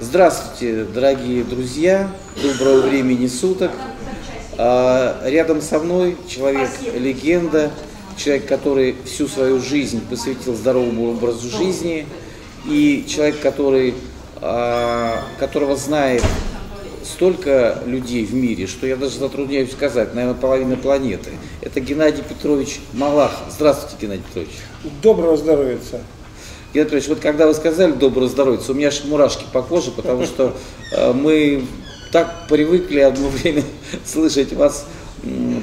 Здравствуйте, дорогие друзья, доброго времени суток. А, рядом со мной человек-легенда, человек, который всю свою жизнь посвятил здоровому образу жизни, и человек, который, а, которого знает столько людей в мире, что я даже затрудняюсь сказать, наверное, половина планеты. Это Геннадий Петрович Малахов. Здравствуйте, Геннадий Петрович. Доброго здоровья. Геннадий Петрович, вот когда вы сказали доброго здоровья, у меня аж мурашки по коже, потому что э, мы так привыкли одно время слышать вас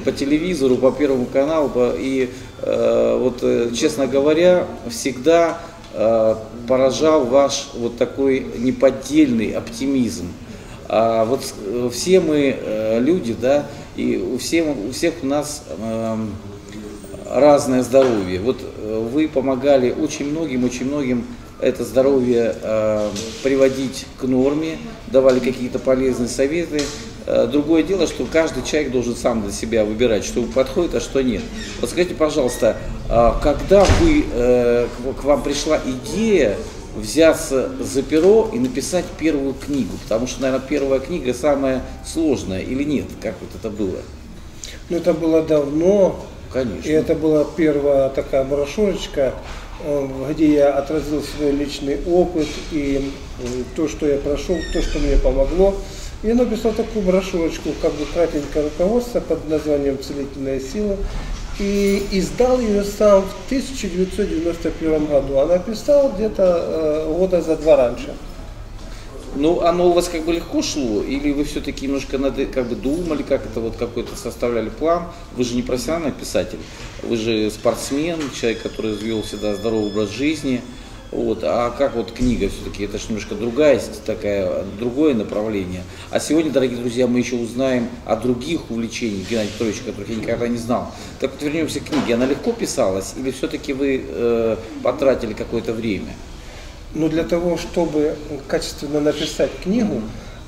по телевизору, по Первому каналу, и э, вот, э, честно говоря, всегда поражал ваш вот такой неподдельный оптимизм. А вот все мы люди, да, и у всех, у всех у нас эм, разное здоровье. Вот вы помогали очень многим, очень многим это здоровье э, приводить к норме, давали какие-то полезные советы. Э, другое дело, что каждый человек должен сам для себя выбирать, что подходит, а что нет. Вот скажите, пожалуйста, э, когда вы, э, к вам пришла идея взяться за перо и написать первую книгу? Потому что, наверное, первая книга самая сложная или нет? Как вот это было? Ну, это было давно, Конечно. И это была первая такая брошюрочка, э, где я отразил свой личный опыт и то, что я прошел, то, что мне помогло. Я написал такую брошюрочку, как бы кратенькое руководство под названием «Целительная сила». И издал ее сам в 1991 году. А написал где-то э, года за два раньше. Ну, оно у вас как бы легко шло, или вы все-таки немножко над, как бы думали, как это вот какой-то составляли план? Вы же не профессиональный писатель, вы же спортсмен, человек, который вел всегда здоровый образ жизни. Вот. А как вот книга все-таки, это же немножко другая, такая, другое направление. А сегодня, дорогие друзья, мы еще узнаем о других увлечениях Геннадия Петровича, которых я никогда не знал. Так вот вернемся к книге. Она легко писалась или все-таки вы э, потратили какое-то время? Но для того, чтобы качественно написать книгу,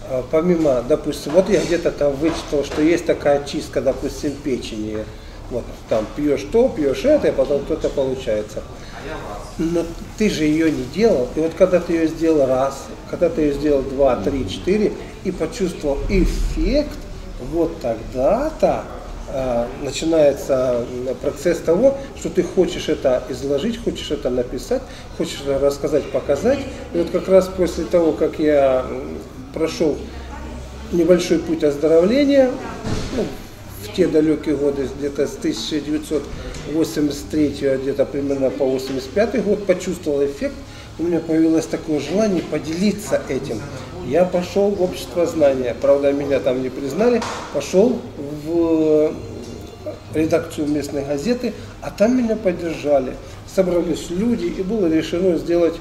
а, помимо, допустим, вот я где-то там вычитал, что есть такая чистка, допустим, печени. Вот там пьешь то, пьешь это, и потом кто-то получается. Но ты же ее не делал. И вот когда ты ее сделал раз, когда ты ее сделал два, три, четыре, и почувствовал эффект, вот тогда-то начинается процесс того, что ты хочешь это изложить, хочешь это написать, хочешь это рассказать, показать. И вот как раз после того, как я прошел небольшой путь оздоровления, ну, в те далекие годы, где-то с 1983 где-то примерно по 85 год, почувствовал эффект, у меня появилось такое желание поделиться этим. Я пошел в общество знания, правда меня там не признали, пошел в редакцию местной газеты, а там меня поддержали. Собрались люди и было решено сделать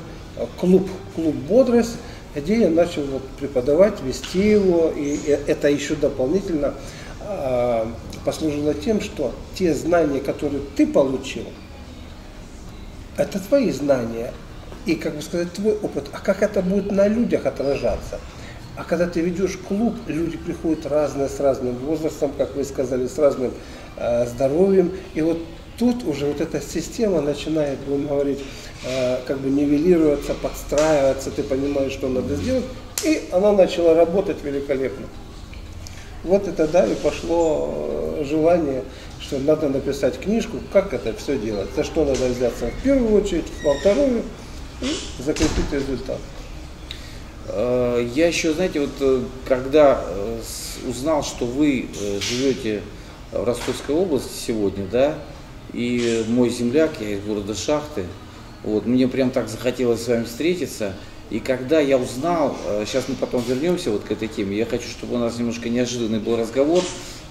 клуб, клуб «Бодрость», где я начал вот преподавать, вести его, и это еще дополнительно э, послужило тем, что те знания, которые ты получил, это твои знания, и, как бы сказать, твой опыт. А как это будет на людях отражаться? А когда ты ведешь клуб, люди приходят разные, с разным возрастом, как вы сказали, с разным э, здоровьем. И вот тут уже вот эта система начинает, будем говорить, э, как бы нивелироваться, подстраиваться, ты понимаешь, что надо сделать. И она начала работать великолепно. Вот это да, и пошло э, желание, что надо написать книжку, как это все делать, за что надо взяться в первую очередь, во вторую, и закрепить результат. Э, я еще, знаете, вот э, когда э, узнал, что вы живете в Ростовской области сегодня, да, и мой земляк, я из города Шахты, вот, мне прям так захотелось с вами встретиться. И когда я узнал, сейчас мы потом вернемся вот к этой теме, я хочу, чтобы у нас немножко неожиданный был разговор.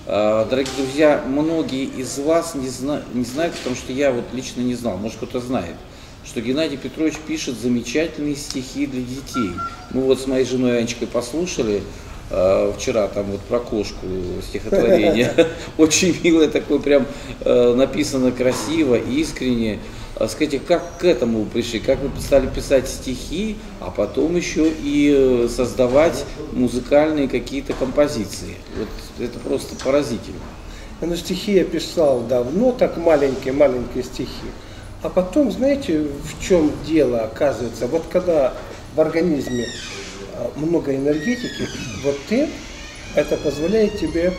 Дорогие друзья, многие из вас не, зна не знают, потому что я вот лично не знал, может кто-то знает что Геннадий Петрович пишет замечательные стихи для детей. Мы вот с моей женой Анечкой послушали э, вчера там вот про кошку стихотворение. Очень милое такое, прям э, написано красиво, искренне. А скажите, как к этому пришли? Как вы стали писать стихи, а потом еще и э, создавать музыкальные какие-то композиции? Вот это просто поразительно. Ну, стихи я писал давно, так маленькие-маленькие стихи. А потом, знаете, в чем дело оказывается? Вот когда в организме а, много энергетики, вот ты, это позволяет тебе,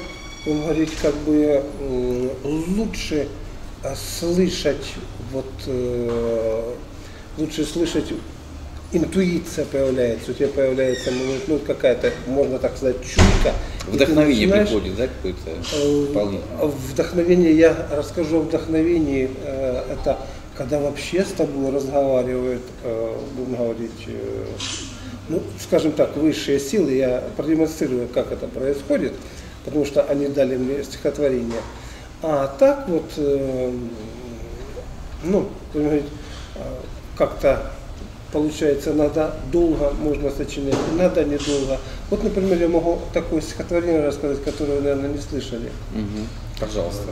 будем говорить, как бы лучше а, слышать, вот, э, лучше слышать интуиция появляется, у тебя появляется ну, ну какая-то, можно так сказать, чуйка. Вдохновение приходит, да, какое-то э, Вдохновение, я расскажу о вдохновении, э, это когда вообще с тобой разговаривают, э, будем говорить, ну, скажем так, высшие силы, я продемонстрирую, как это происходит, потому что они дали мне стихотворение. А так вот, ну, будем говорить, как-то получается, надо долго можно сочинять, надо недолго. Вот, например, я могу такое стихотворение рассказать, которое наверное, не слышали. Угу. Пожалуйста.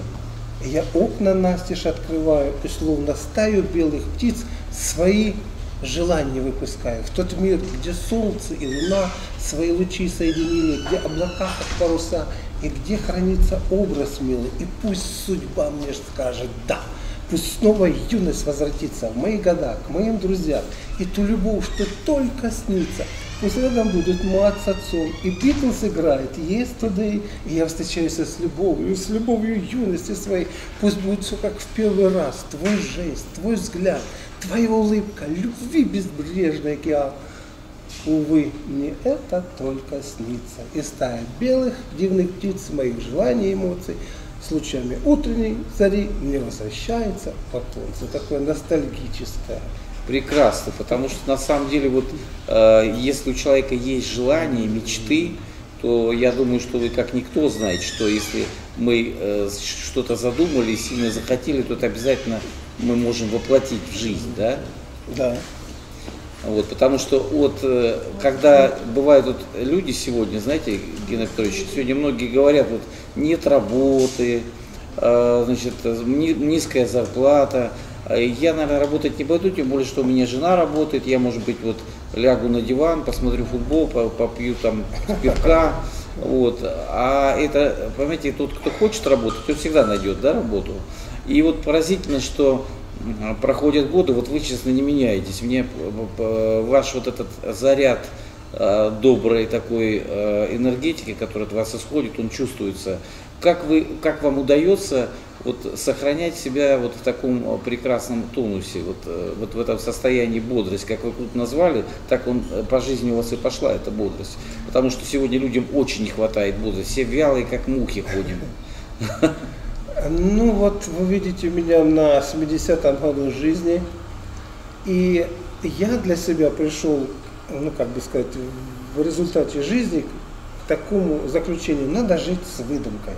Я окна настежь открываю, и словно стаю белых птиц свои желания выпускаю. В тот мир, где солнце и луна свои лучи соединили, где облака как паруса, и где хранится образ милый, и пусть судьба мне скажет «да». Пусть снова юность возвратится в мои года, к моим друзьям. И ту любовь, что только снится. Пусть рядом будут мать с отцом. И Битлз играет Yesterday. И я встречаюсь с любовью, с любовью юности своей. Пусть будет все как в первый раз. Твой жест, твой взгляд, твоя улыбка, любви безбрежный океан. Увы, не это только снится. И стая белых дивных птиц моих желаний и эмоций – с лучами утренней зари мне возвращается потомство, такое ностальгическое. Прекрасно, потому что на самом деле вот э, если у человека есть желания, мечты, то я думаю, что вы как никто знаете, что если мы э, что-то задумали, сильно захотели, то это обязательно мы можем воплотить в жизнь, да? Да. Вот, потому что вот, э, когда бывают вот люди сегодня, знаете, Геннадий Петрович, сегодня многие говорят, вот нет работы, э, значит, низкая зарплата, я, наверное, работать не пойду, тем более, что у меня жена работает, я, может быть, вот лягу на диван, посмотрю футбол, попью там пивка, вот. А это, понимаете, тот, кто хочет работать, тот всегда найдет, да, работу. И вот поразительно, что проходят годы, вот вы, честно, не меняетесь. Мне ваш вот этот заряд э, доброй такой э, энергетики, которая от вас исходит, он чувствуется. Как, вы, как вам удается вот, сохранять себя вот в таком прекрасном тонусе, вот, э, вот в этом состоянии бодрости, как вы тут назвали, так он по жизни у вас и пошла, эта бодрость. Потому что сегодня людям очень не хватает бодрости, все вялые, как мухи ходим. Ну вот вы видите меня на 70-м году жизни, и я для себя пришел, ну как бы сказать, в результате жизни к такому заключению, надо жить с выдумкой.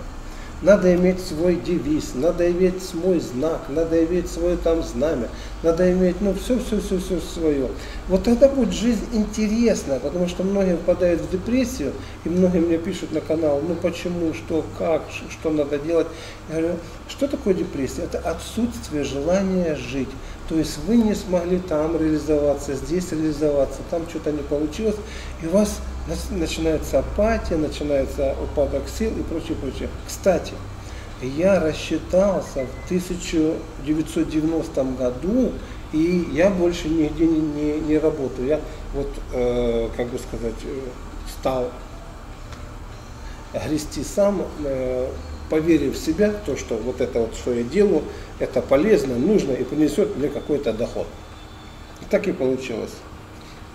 Надо иметь свой девиз, надо иметь свой знак, надо иметь свое там знамя, надо иметь, ну, все, все, все, все свое. Вот тогда будет жизнь интересная, потому что многие впадают в депрессию, и многие мне пишут на канал, ну, почему, что, как, что надо делать. Я говорю, что такое депрессия? Это отсутствие желания жить. То есть вы не смогли там реализоваться, здесь реализоваться, там что-то не получилось, и у вас начинается апатия, начинается упадок сил и прочее, прочее. Кстати, я рассчитался в 1990 году, и я больше нигде не, не, не работаю. Я вот, э, как бы сказать, э, стал грести сам, э, поверив в себя, то, что вот это вот, что я делаю, это полезно, нужно и принесет мне какой-то доход. И так и получилось.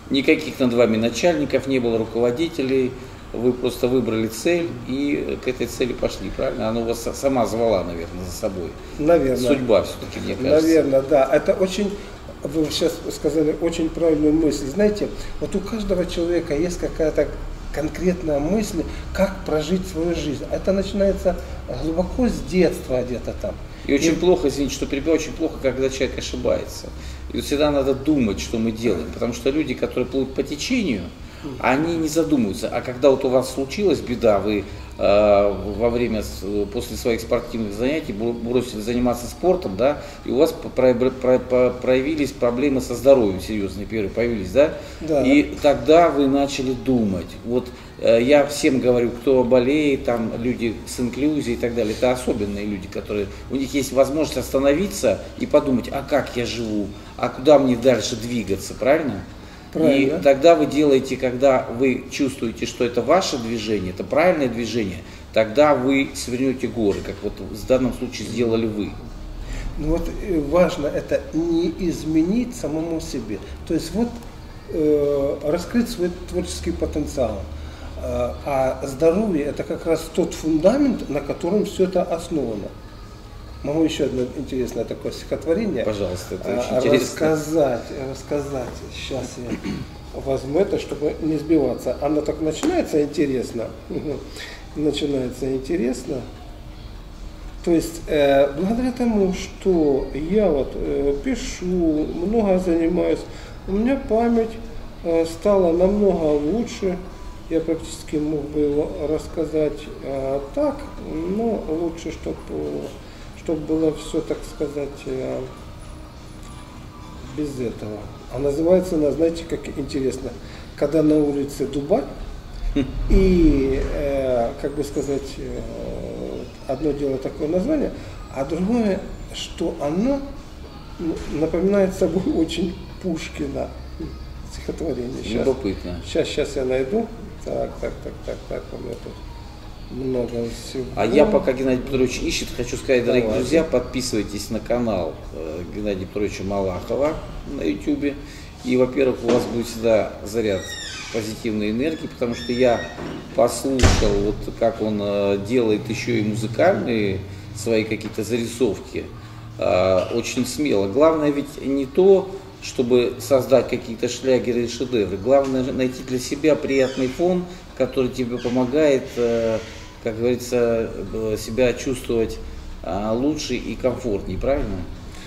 Никаких над вами начальников не было, руководителей. Вы просто выбрали цель и к этой цели пошли, правильно? Она вас сама звала, наверное, за собой. Наверное. Судьба все-таки, мне кажется. Наверное, да. Это очень, вы сейчас сказали очень правильную мысль. Знаете, вот у каждого человека есть какая-то конкретная мысль, как прожить свою жизнь. Это начинается глубоко с детства где-то там. И очень и... плохо, извините, что перебиваю, очень плохо, когда человек ошибается. И вот всегда надо думать, что мы делаем, потому что люди, которые плывут по течению, они не задумываются. А когда вот у вас случилась беда, вы э, во время, после своих спортивных занятий бросили заниматься спортом, да, и у вас проявились проблемы со здоровьем серьезные, первые появились, да? да. И тогда вы начали думать. Вот я всем говорю, кто болеет, там люди с инклюзией и так далее, это особенные люди, которые, у них есть возможность остановиться и подумать, а как я живу, а куда мне дальше двигаться, правильно? Правильно. И тогда вы делаете, когда вы чувствуете, что это ваше движение, это правильное движение, тогда вы свернете горы, как вот в данном случае сделали вы. Ну вот э, важно это не изменить самому себе. То есть вот э, раскрыть свой творческий потенциал. А здоровье это как раз тот фундамент, на котором все это основано. Могу еще одно интересное такое стихотворение. Пожалуйста, это а, очень интересно. Рассказать, рассказать. Сейчас я возьму это, чтобы не сбиваться. Оно так начинается интересно. Начинается интересно. То есть, э, благодаря тому, что я вот э, пишу, много занимаюсь, у меня память э, стала намного лучше. Я практически мог бы его рассказать э, так, но лучше, чтобы чтобы было все, так сказать, э, без этого. А называется она, знаете, как интересно, когда на улице Дубай, и, э, как бы сказать, э, одно дело такое название, а другое, что оно напоминает собой очень Пушкина стихотворение. Сейчас, Любопытно. Сейчас, сейчас я найду. Так, так, так, так, так, у меня тут много всего. А я пока Геннадий Петрович ищет, хочу сказать, дорогие Давайте. друзья, подписывайтесь на канал э, Геннадия Петровича Малахова на YouTube. И, во-первых, у вас будет всегда заряд позитивной энергии, потому что я послушал, вот как он э, делает еще и музыкальные свои какие-то зарисовки, э, очень смело. Главное ведь не то, чтобы создать какие-то шлягеры и шедевры. Главное найти для себя приятный фон, который тебе помогает как говорится, э, себя чувствовать а, лучше и комфортнее, правильно?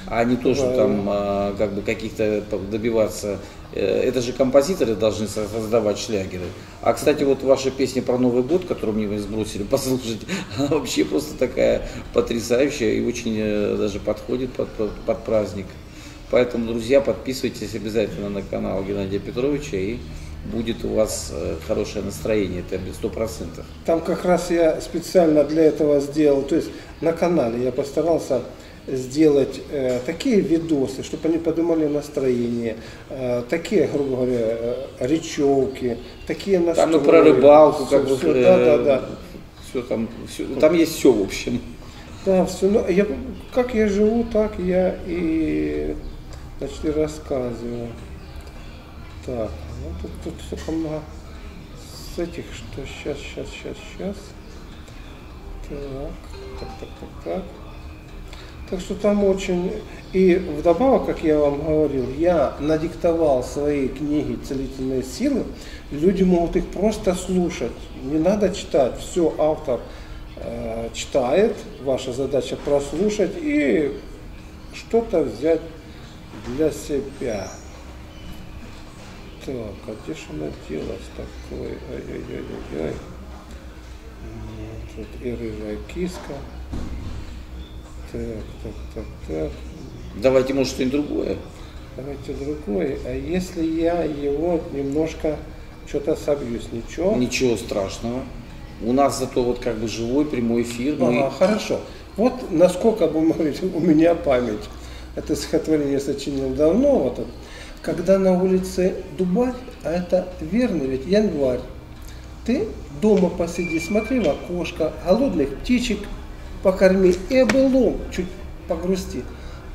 А не то, что там как бы каких-то добиваться. Э, это же композиторы должны создавать шлягеры. А, кстати, вот ваша песня про Новый год, которую мне вы сбросили послушать, она вообще просто такая потрясающая и очень э, даже подходит под, под, под праздник. Поэтому, друзья, подписывайтесь обязательно на канал Геннадия Петровича и будет у вас э, хорошее настроение, это сто процентов. Там как раз я специально для этого сделал, то есть на канале я постарался сделать э, такие видосы, чтобы они подумали настроение, э, такие, грубо говоря, э, речевки, такие настрои. Там ну, про рыбалку, все, как бы, все, да, да, да. Все там, все, там есть все в общем. Да, все. Ну, я, как я живу, так я и значит, и рассказываю. Так. Ну, тут, тут столько много с этих, что сейчас, сейчас, сейчас, сейчас. Так, так, так, так, так. Так что там очень... И вдобавок, как я вам говорил, я надиктовал свои книги «Целительные силы». Люди могут их просто слушать. Не надо читать. Все автор э, читает. Ваша задача прослушать и что-то взять для себя. Так, а где же она делась такой? Ай-яй-яй-яй. Тут и рыжая киска. Так, так, так, так. Давайте, может, что-нибудь другое. Давайте другое. А если я его немножко что-то собьюсь, ничего? Ничего страшного. У нас зато вот как бы живой прямой эфир. Мы... Ага, хорошо. Вот насколько, говорить, у меня память. Это стихотворение сочинил давно, вот когда на улице Дубай, а это верно, ведь январь, ты дома посиди, смотри в окошко, голодных птичек покорми и облом чуть погрусти.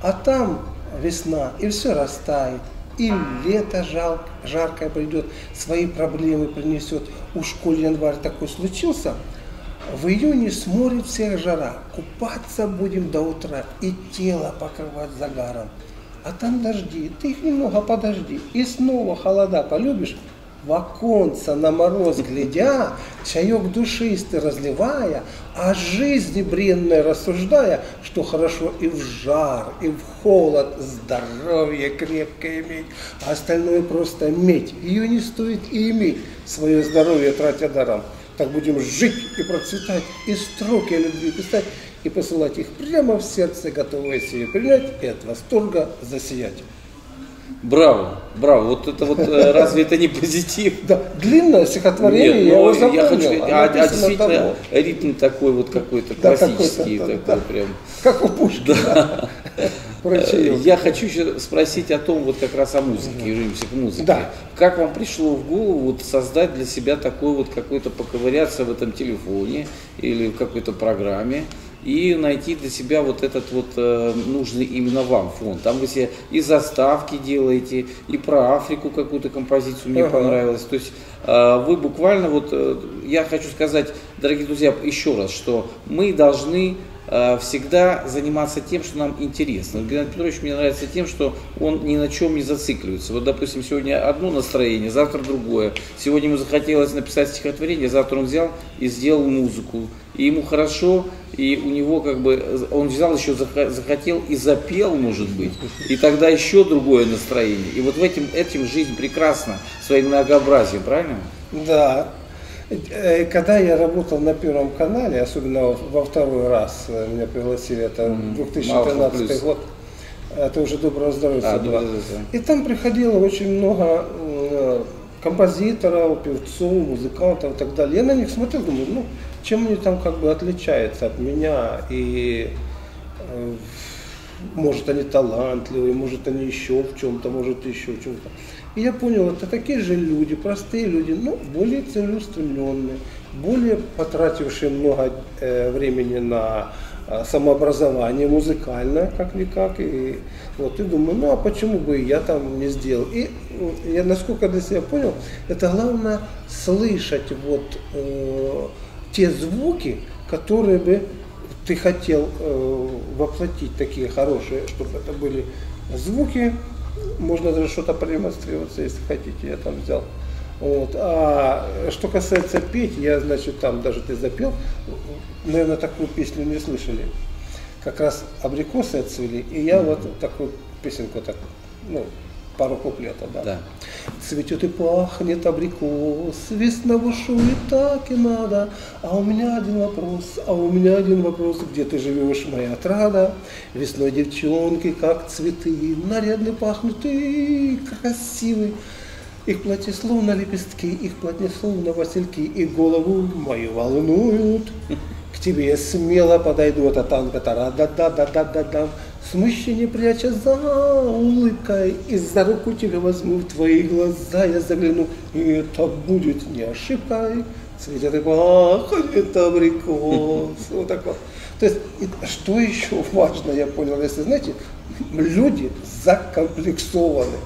А там весна, и все растает, и лето жал, жаркое придет, свои проблемы принесет. Уж коль январь такой случился, в июне сморит всех жара, купаться будем до утра и тело покрывать загаром. А там дожди, ты их немного подожди, и снова холода полюбишь, в оконца на мороз глядя, чаек душистый разливая, о жизни бренной рассуждая, что хорошо и в жар, и в холод здоровье крепкое иметь, а остальное просто медь. Ее не стоит и иметь, свое здоровье тратя даром. Так будем жить и процветать, и строки любви писать, и посылать их прямо в сердце, готовые себе принять и от восторга засиять. Браво, браво. Вот это вот э, разве это не позитив? Да, длинное стихотворение, Нет, я его запомнил. Я хочу а, а действительно давно. ритм такой вот какой-то да, классический, такой, да, такой да, прям. Как у Пушкина. Да. Э, я хочу еще спросить о том, вот как раз о музыке, вернемся к музыке. Да. Как вам пришло в голову вот создать для себя такой вот какой-то поковыряться в этом телефоне или в какой-то программе? и найти для себя вот этот вот э, нужный именно вам фон. Там вы себе и заставки делаете, и про Африку какую-то композицию мне ага. понравилось. То есть э, вы буквально вот, э, я хочу сказать, дорогие друзья, еще раз, что мы должны всегда заниматься тем, что нам интересно. Геннадий Петрович мне нравится тем, что он ни на чем не зацикливается. Вот, допустим, сегодня одно настроение, завтра другое. Сегодня ему захотелось написать стихотворение, завтра он взял и сделал музыку. И ему хорошо, и у него как бы, он взял еще, захотел и запел, может быть, и тогда еще другое настроение. И вот в этим, этим жизнь прекрасна, своим многообразием, правильно? Да, Э, когда я работал на Первом канале, особенно во второй раз э, меня пригласили, это 2013 год, это уже доброго здоровья а, было. И там приходило очень много э, композиторов, певцов, музыкантов и так далее. Я на них смотрел, думаю, ну, чем они там как бы отличаются от меня, и может они талантливые, может они еще в чем-то, может еще в чем-то. И я понял, это такие же люди, простые люди, но более целеустремленные, более потратившие много э, времени на э, самообразование музыкальное, как-никак. И вот и думаю, ну а почему бы я там не сделал? И я насколько для себя понял, это главное слышать вот э, те звуки, которые бы ты хотел э, воплотить такие хорошие, чтобы это были звуки можно даже что-то продемонстрироваться, если хотите, я там взял. Вот. А что касается петь, я, значит, там даже ты запел, наверное, такую песню не слышали. Как раз абрикосы отцвели, и я вот такую песенку так, ну, пару куплетов, да. да. Цветет и пахнет абрикос, весна бушует, так и надо. А у меня один вопрос, а у меня один вопрос, где ты живешь, моя отрада? Весной девчонки, как цветы, нарядно пахнут и красивые. Их платье словно лепестки, их платье словно васильки, и голову мою волнуют. К тебе смело подойду, это танго, тара да да да да да да Смущение пряча за улыбкой, и за руку тебя возьму в твои глаза, я загляну, и это будет не ошибкой. Цветет и пахнет абрикос. Вот так вот. То есть, что еще важно, я понял, если знаете, люди закомплексованы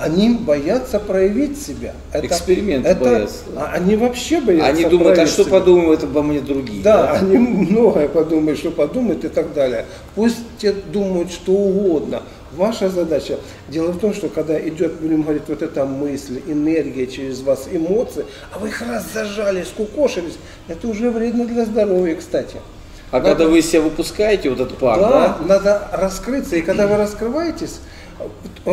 они боятся проявить себя. Это, Эксперимент это, боятся. А они вообще боятся Они думают, а что себя. подумают обо мне другие. Да, да, они многое подумают, что подумают и так далее. Пусть те думают что угодно. Ваша задача, дело в том, что когда идет, будем говорить, вот эта мысль, энергия через вас, эмоции, а вы их раз зажали, скукошились, это уже вредно для здоровья, кстати. А надо, когда вы себя выпускаете, вот этот пар, да, да? надо раскрыться, и когда вы раскрываетесь,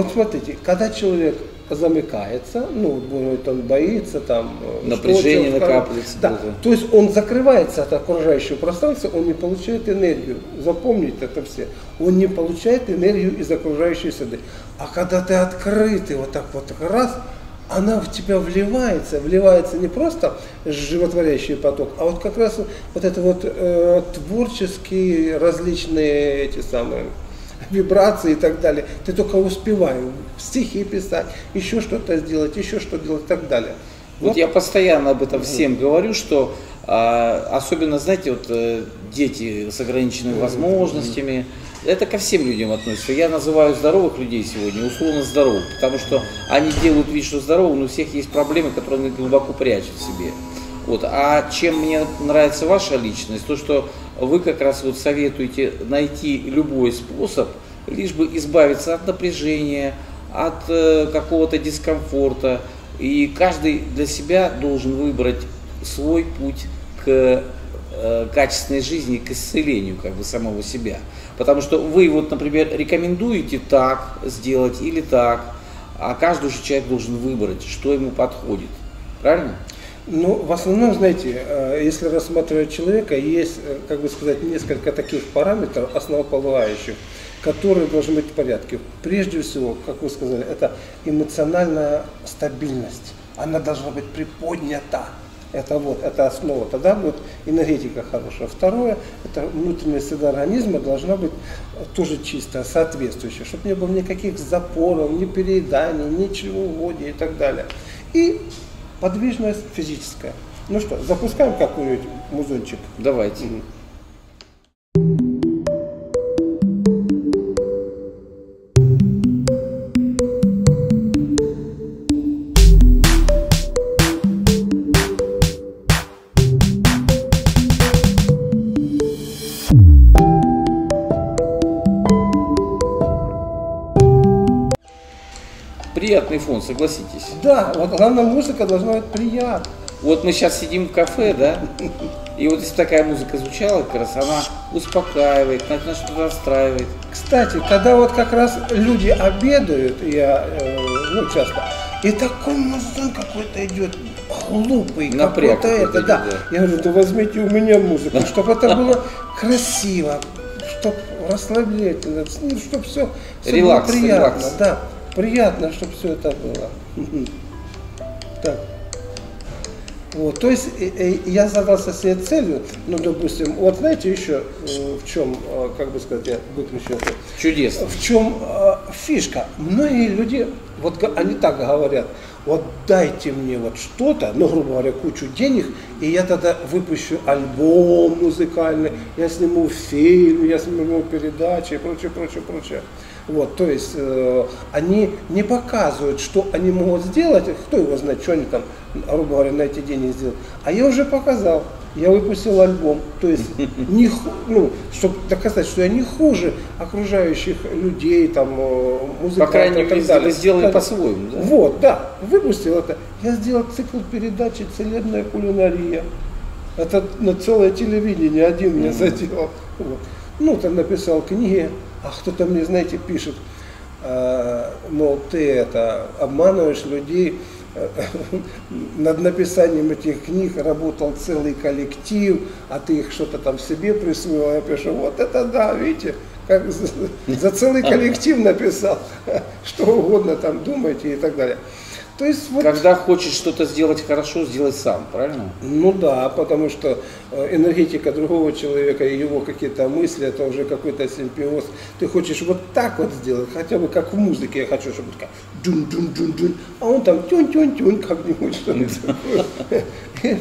вот смотрите, когда человек замыкается, ну, он боится, там, э, напряжение накапливается. Да. То есть он закрывается от окружающего пространства, он не получает энергию. Запомните это все. Он не получает энергию из окружающей среды. А когда ты открытый, вот так вот раз, она в тебя вливается, вливается не просто животворящий поток, а вот как раз вот это вот э, творческие различные эти самые вибрации и так далее. Ты только успеваешь стихи писать, еще что-то сделать, еще что делать и так далее. Вот, вот я постоянно об этом всем говорю, что а, особенно, знаете, вот дети с ограниченными возможностями, это ко всем людям относится. Я называю здоровых людей сегодня условно здоровых, потому что они делают вид, что здоровы, но у всех есть проблемы, которые они глубоко прячут в себе. Вот. А чем мне нравится ваша личность, то что вы как раз вот советуете найти любой способ, лишь бы избавиться от напряжения, от э, какого-то дискомфорта. И каждый для себя должен выбрать свой путь к э, качественной жизни, к исцелению как бы самого себя. Потому что вы вот, например, рекомендуете так сделать или так, а каждый же человек должен выбрать, что ему подходит. Правильно? Ну, в основном, знаете, э, если рассматривать человека, есть, э, как бы сказать, несколько таких параметров основополагающих, которые должны быть в порядке. Прежде всего, как вы сказали, это эмоциональная стабильность. Она должна быть приподнята. Это вот, это основа. Тогда будет энергетика хорошая. Второе, это внутренняя среда организма должна быть тоже чистая, соответствующая, чтобы не было никаких запоров, ни перееданий, ничего угодия и так далее. И подвижность физическая. Ну что, запускаем какой-нибудь музончик? Давайте. Приятный фон, согласитесь. Да, вот главное музыка должна быть приятная. Вот мы сейчас сидим в кафе, да, и вот если такая музыка звучала, как раз она успокаивает, она что-то настраивает. Кстати, когда вот как раз люди обедают, я, э, ну, часто, и такой музон какой-то идет, глупый, Напряг какой-то это, какой-то да. идет, Я говорю, да возьмите у меня музыку, чтобы это было красиво, чтобы расслаблительно, ну, чтобы все, Релакс, было приятно, релакс. да, приятно, чтобы все это было. Так. Вот, то есть э, э, я задался себе целью, ну, допустим, вот знаете еще э, в чем, как бы сказать, я выключу это, Чудесно. в чем фишка? Многие люди, вот они так говорят, вот дайте мне вот что-то, ну, грубо говоря, кучу денег, и я тогда выпущу альбом музыкальный, я сниму фильм, я сниму передачи и прочее, прочее, прочее. Вот, то есть э, они не показывают, что они могут сделать, кто его знает, что они там, грубо говоря, на эти деньги сделают. А я уже показал, я выпустил альбом, то есть не, ну, чтобы доказать, что я не хуже окружающих людей, там, э, музыкантов По крайней мере, вы сделали по-своему, да? Вот, да, выпустил это. Я сделал цикл передачи «Целебная кулинария». Это на целое телевидение один мне заделал. Вот. Ну, там написал книги, а кто-то мне, знаете, пишет, э, мол, ты это обманываешь людей. Над написанием этих книг работал целый коллектив, а ты их что-то там себе присвоил. Я пишу, вот это да, видите, как за, за целый коллектив написал, что угодно там думайте и так далее. То есть вот Когда хочешь что-то сделать хорошо, сделай сам, правильно? ну да, потому что э, энергетика другого человека и его какие-то мысли, это уже какой-то симбиоз. Ты хочешь вот так вот сделать, хотя бы как в музыке, я хочу, чтобы такая дун дун дун дун а он там тюнь тюнь тюнь как-нибудь что-нибудь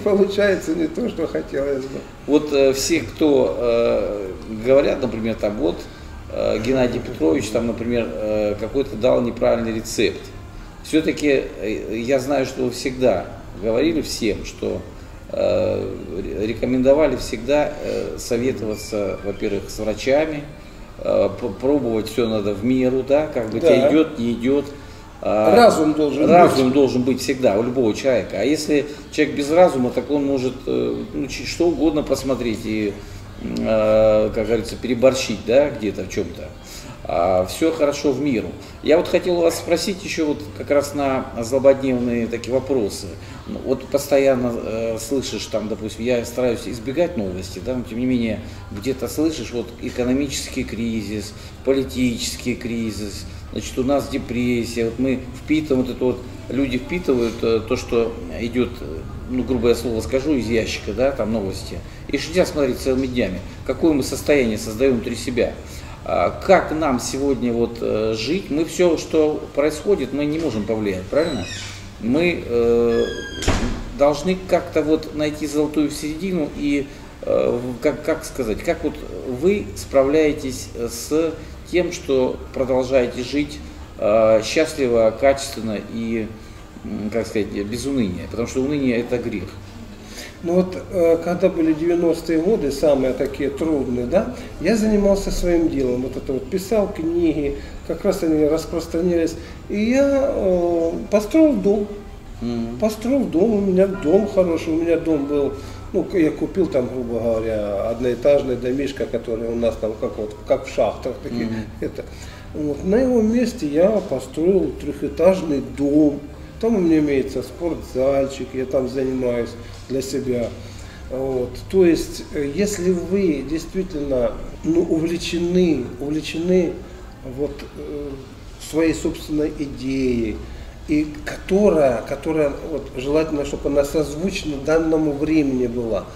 получается не то, что хотелось бы. Вот э, все, кто э, говорят, например, там вот э, Геннадий Петрович, там, например, э, какой-то дал неправильный рецепт. Все-таки э, я знаю, что вы всегда говорили всем, что э, ре- рекомендовали всегда э, советоваться, во-первых, с врачами, э, пробовать все надо в меру, да, как бы Да. тебе идет, не идет. А, Разум должен разум должен быть всегда у любого человека. А если человек без разума, так он может э, ну, что угодно посмотреть и, э, как говорится, переборщить, да, где-то в чем-то. А все хорошо в миру. Я вот хотел вас спросить еще вот как раз на злободневные такие вопросы. Ну, Вот постоянно э, слышишь там, допустим, я стараюсь избегать новости, да, но тем не менее где-то слышишь вот экономический кризис, политический кризис, значит, у нас депрессия, вот мы впитываем вот это вот, люди впитывают э, то, что идет, э, ну, грубое слово скажу, из ящика, да, там новости, и сидят смотреть целыми днями, какое мы состояние создаем внутри себя. А Как нам сегодня вот э, жить? Мы все, что происходит, мы не можем повлиять, правильно? Мы э, должны как-то вот найти золотую середину и э, как, как сказать, как вот вы справляетесь с тем, что продолжаете жить э, счастливо, качественно и, как сказать, без уныния, потому что уныние это грех. Ну вот, э, когда были 90-е годы, самые такие трудные, да, я занимался своим делом. Вот это вот писал книги, как раз они распространялись. И я э, построил дом. М. Построил дом, у меня дом хороший, у меня дом был, ну, я купил там, грубо говоря, одноэтажный домишко, который у нас там как вот, как в шахтах таких. Это. Вот. На его месте я построил трехэтажный дом. Там у меня имеется спортзальчик, я там занимаюсь для себя. Вот. То есть, э, если вы действительно ну, увлечены, увлечены вот, э, своей собственной идеей, и которая, которая вот, желательно, чтобы она созвучна данному времени была,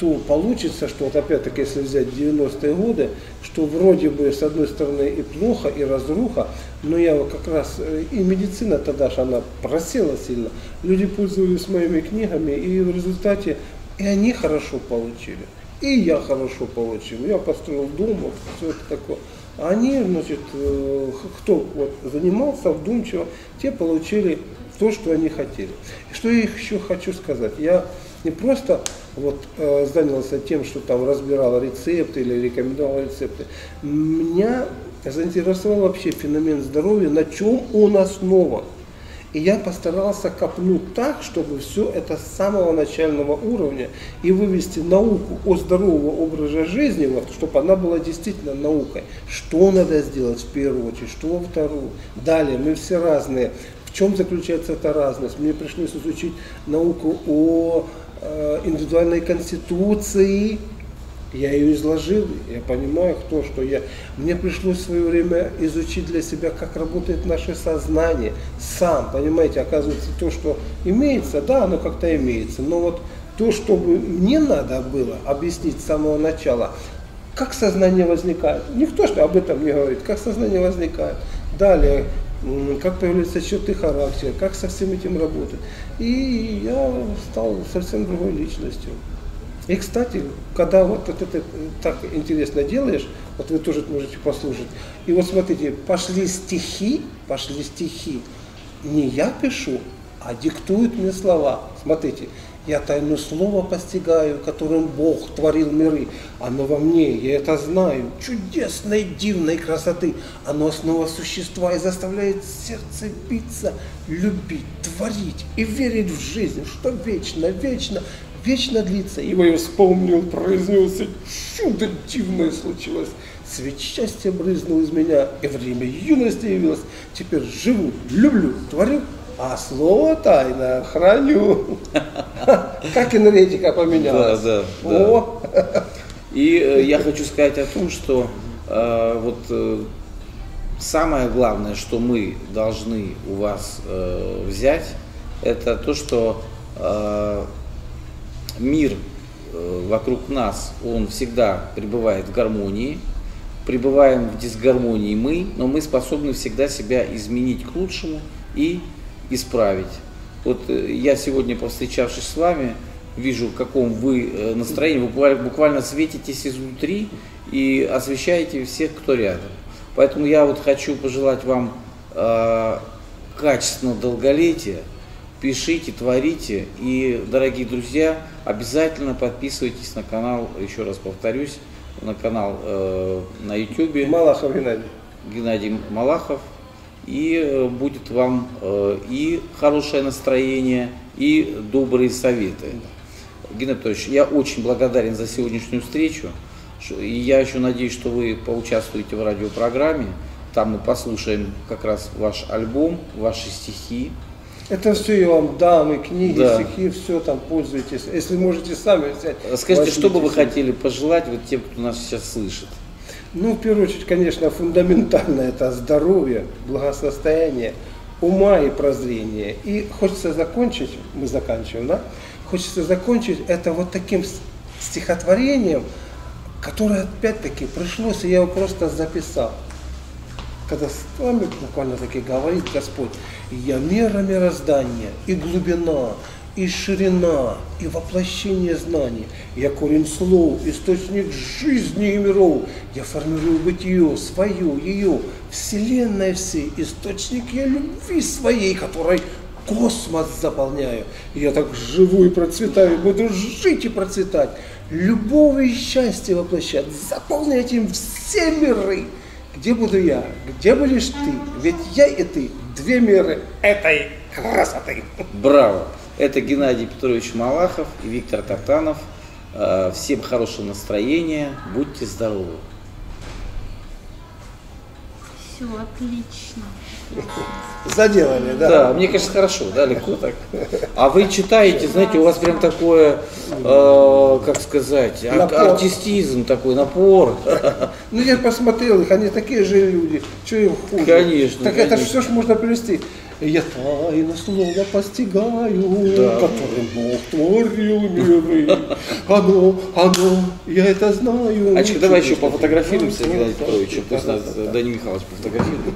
то получится, что вот опять-таки, если взять 90-е годы, что вроде бы с одной стороны и плохо, и разруха, но я вот как раз, э, и медицина тогда же она просела сильно, люди пользовались моими книгами, и в результате и они хорошо получили, и я хорошо получил, я построил дом, вот, все это такое. А они, значит, э, кто вот занимался вдумчиво, те получили то, что они хотели. Что я еще хочу сказать, я не просто вот, э, занялся тем, что там разбирал рецепты или рекомендовал рецепты. Меня заинтересовал вообще феномен здоровья, на чем он основан. И я постарался копнуть так, чтобы все это с самого начального уровня и вывести науку о здоровом образе жизни, вот, чтобы она была действительно наукой. Что надо сделать в первую очередь, что во вторую. Далее, мы все разные. В чем заключается эта разность? Мне пришлось изучить науку о индивидуальной конституции, я ее изложил, я понимаю, кто что я. Мне пришлось в свое время изучить для себя, как работает наше сознание. Сам, понимаете, оказывается, то, что имеется, да, оно как-то имеется. Но вот то, что мне надо было объяснить с самого начала, как сознание возникает. Никто что об этом не говорит, как сознание возникает. Далее, как появляются черты характера, как со всем этим работать. И я стал совсем другой личностью. И, кстати, когда вот, вот это так интересно делаешь, вот вы тоже можете послушать. И вот смотрите, пошли стихи, пошли стихи. Не я пишу, а диктуют мне слова. Смотрите, я тайну слова постигаю, которым Бог творил миры. Оно во мне, я это знаю, чудесной, дивной красоты. Оно основа существа и заставляет сердце биться, любить, творить и верить в жизнь, что вечно, вечно, вечно длится. Ибо я вспомнил, произнес, чудо дивное случилось. Свет счастья брызнул из меня, и время юности явилось. Теперь живу, люблю, творю, а слово тайна храню. Как энергетика поменялась. Да, да, О. да. И э, я хочу сказать о том, что э, вот э, самое главное, что мы должны у вас э, взять, это то, что э, мир э, вокруг нас, он всегда пребывает в гармонии, пребываем в дисгармонии мы, но мы способны всегда себя изменить к лучшему и исправить. Вот э, я сегодня, повстречавшись с вами, вижу, в каком вы э, настроении, вы буквально светитесь изнутри и освещаете всех, кто рядом. Поэтому я вот хочу пожелать вам э, качественного долголетия, пишите, творите. И, дорогие друзья, обязательно подписывайтесь на канал, еще раз повторюсь, на канал э, на YouTube. Малахов Геннадий. Геннадий Малахов и э, будет вам э, и хорошее настроение, и добрые советы. Геннадий Анатольевич, я очень благодарен за сегодняшнюю встречу. И я еще надеюсь, что вы поучаствуете в радиопрограмме. Там мы послушаем как раз ваш альбом, ваши стихи. Это все я вам дам, и книги, да. стихи, все там пользуйтесь. Если можете сами взять. Скажите, что бы вы хотели пожелать вот тем, кто нас сейчас слышит? Ну, в первую очередь, конечно, фундаментально это здоровье, благосостояние, ума и прозрения. И хочется закончить, мы заканчиваем, да? Хочется закончить это вот таким стихотворением, которое опять-таки пришлось, и я его просто записал. Когда с вами буквально таки говорит Господь, я мера мироздания и глубина, и ширина, и воплощение знаний. Я корень слов, источник жизни и миров. Я формирую бытие свое, ее, вселенная всей, источник я любви своей, которой космос заполняю. Я так живу и процветаю, буду жить и процветать. Любовь и счастье воплощать, заполнять им все миры. Где буду я? Где будешь ты? Ведь я и ты две миры этой красоты. Браво! Это Геннадий Петрович Малахов и Виктор Тартанов. Э, всем хорошего настроения, будьте здоровы. Все отлично. Заделали, да. Да, мне кажется, хорошо, да, легко так. А вы читаете, знаете, у вас прям такое, э, как сказать, ар- Напор. артистизм такой, напор. Ну я посмотрел их, они такие же люди, что им хуже? Конечно, Так это же конечно. все ж можно привести. Я тайно слово постигаю, Да. которым Бог творил миры. Оно, оно, я это знаю. Ачка, давай еще пофотографируемся, да, Петрович, пусть нас да, да. Данил Михайлович пофотографирует.